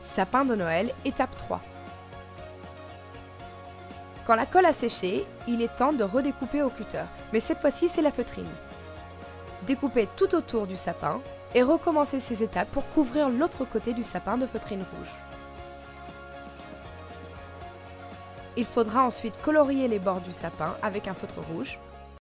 Sapin de Noël, étape 3. Quand la colle a séché, il est temps de redécouper au cutter, mais cette fois-ci c'est la feutrine. Découpez tout autour du sapin et recommencez ces étapes pour couvrir l'autre côté du sapin de feutrine rouge. Il faudra ensuite colorier les bords du sapin avec un feutre rouge